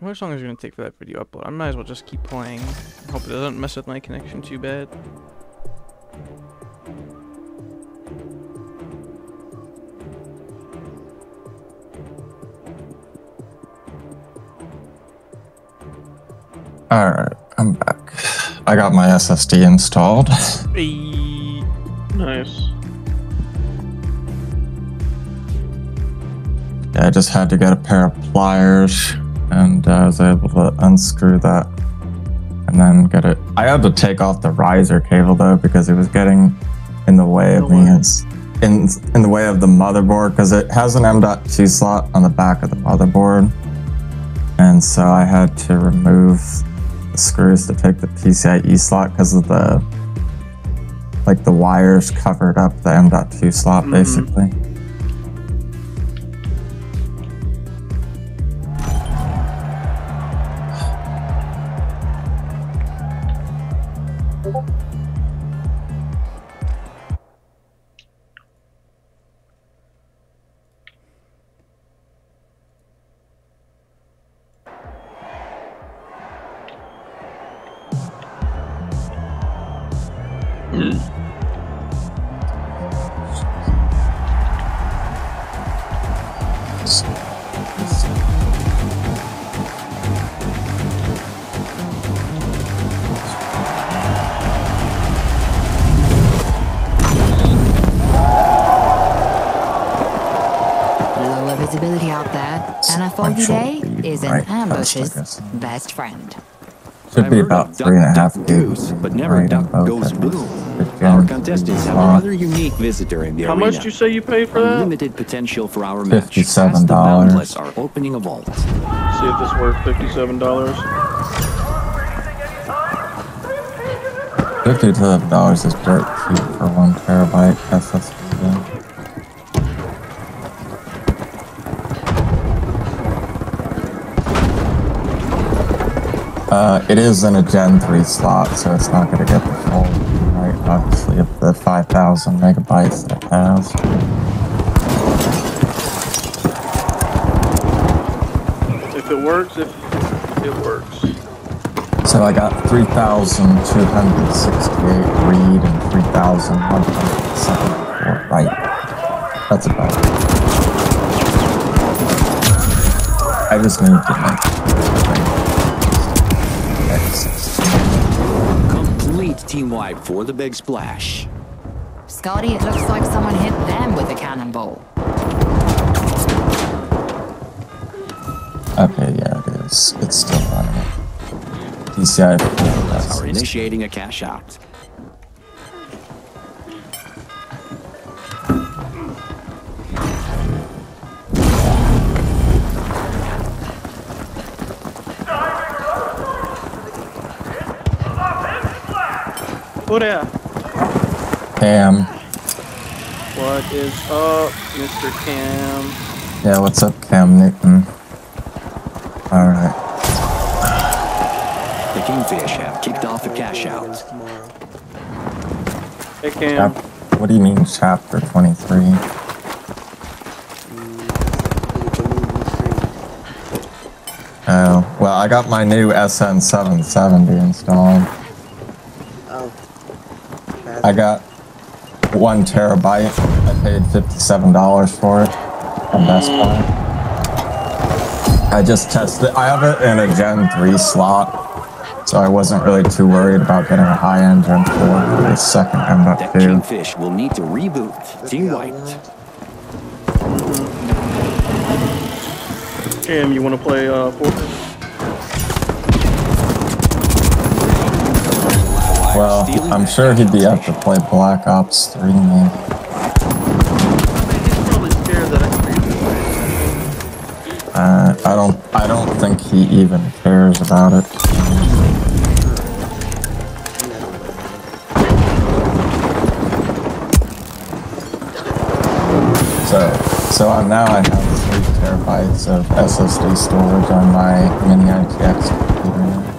How much longer is it gonna take for that video upload? I might as well just keep playing. Hope it doesn't mess with my connection too bad. Alright, I'm back. I got my SSD installed. Eee. Nice. Yeah, I just had to get a pair of pliers and uh, I was able to unscrew that and then get it. I had to take off the riser cable though because it was getting in the way of me. It's in in the way of the motherboard because it has an M.2 slot on the back of the motherboard, and so I had to remove the screws to take the PCIe slot because of the like the wires covered up the M.2 slot Mhm. basically. There, and a foggy day is an past, I ambush's best friend. Should I've be about three and a half three and a duck, half duck, gig goose, but never right duck both goes ends. boom. Good Our jam. contestants have a Wow. rather unique visitor in the How arena. much do you say you paid for that? Unlimited potential for our match. $57. Past the boundless opening a vault. See if this worth fifty-seven dollars. Fifty-seven dollars is dirt cheap for one terabyte SSD. It is in a Gen 3 slot, so it's not going to get the full right, obviously, of the 5,000 megabytes that it has. If it works, if it works. So I got 3,268 read and 3,174 write. That's about it. I just need to Complete team wipe for the big splash. Scotty, it looks like someone hit them with a cannonball. Okay, yeah, it is. It's still running. PCI 4, that's Are initiating a cash out. What at? Cam. What is up, Mr. Cam? Yeah, what's up, Cam Newton? Alright. The Kingfish have kicked off a cash out. Hey, Cam. Chap- what do you mean, chapter 23? Oh, well, I got my new SN770 installed. I got one terabyte. I paid $57 for it from Best Buy. I just tested I have it in a Gen 3 slot, so I wasn't really too worried about getting a high-end Gen 4 for the second That M.2. Kingfish will need to reboot. Team wiped. Cam, you want to play uh, Fortnite? Well, I'm sure he'd be up to play Black Ops 3 maybe. He's probably scared that I Uh, I don't. I don't think he even cares about it. So, so uh, now I have three terabytes of SSD storage on my mini ITX computer.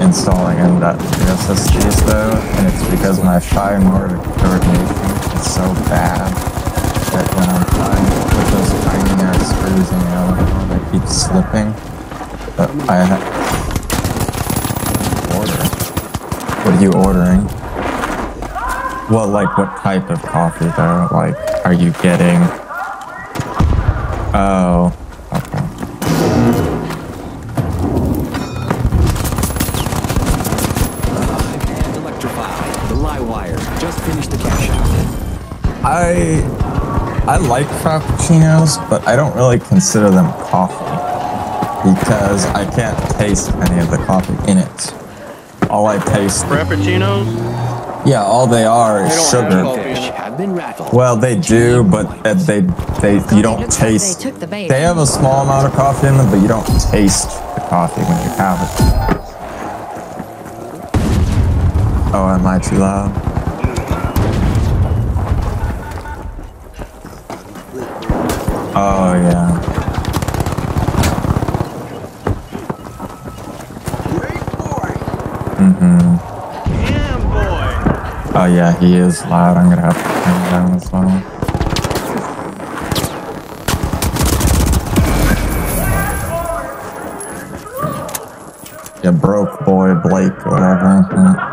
Installing NDOT SSDs though, and it's because my fine motor coordination is so bad that when I'm trying to put those tiny ass screws in the elevator, they keep slipping. But I order. What are you ordering? Well, like what type of coffee though? Like, are you getting? Oh, I I like frappuccinos, but I don't really consider them coffee because I can't taste any of the coffee in it. All I taste, Frappuccinos? yeah, all they are is They sugar. coffee. Fish have been rattled. Well, they do, but uh, they they you don't looks like they taste. took the bait. They have a small amount of coffee in them, but you don't taste the coffee when you have it. Oh, am I too loud? Oh yeah. Mm-hmm. Boy. Oh yeah, he is loud. I'm gonna have to turn down as well. Yeah, broke boy Blake, whatever.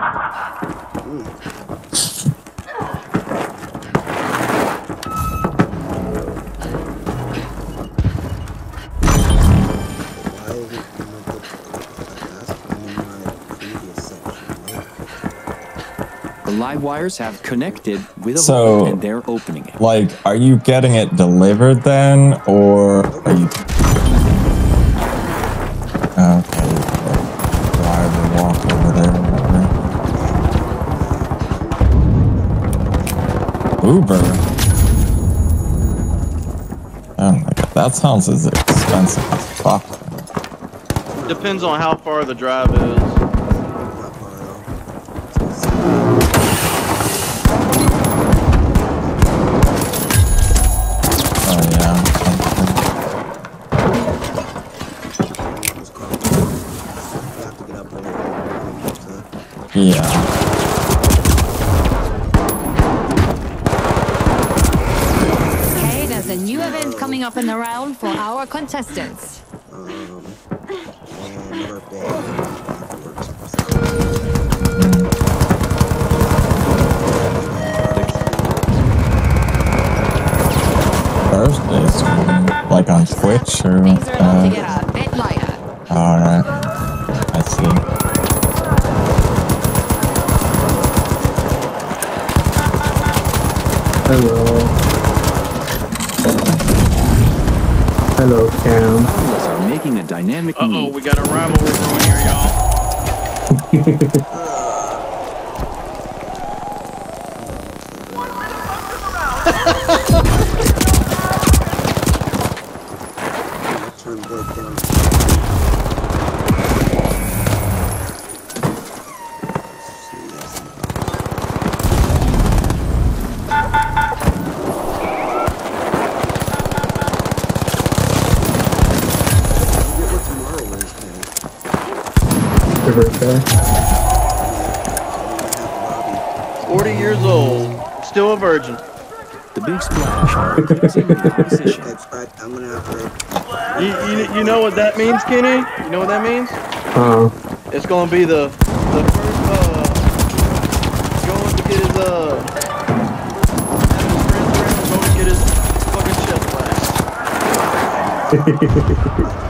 Live wires have connected with a So- hole and they're opening it. Like, are you getting it delivered then, or are you? Okay, drive or walk over there. or. Uber. Oh my god, that sounds as expensive as fuck. Depends on how far the drive is. Yeah. Okay, there's a new event coming up in the round for our contestants. Um, birthday afterwards. Like on Twitch or. Things are about Uh, a bit lighter. Alright. I see. Hello. Hello, Cam. Fellas are making a dynamic Uh oh, move. we got a rivalry going here, y'all. man. Your birthday. Have a 40 years old. Still a virgin. The big splash are continuing the lobby. position. That's right. I'm gonna have. You, you, you know what that means, Kenny? You know what that means? Uh, It's gonna be the the first uh going to get his uh going to get his fucking chest waxed.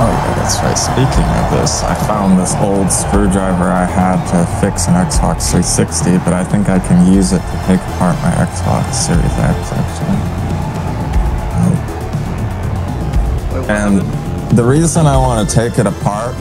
Oh yeah, that's right. Speaking of this, I found this old screwdriver I had to fix an Xbox 360, but I think I can use it to take apart my Xbox Series X actually. Oh. Wait, And the reason I want to take it apart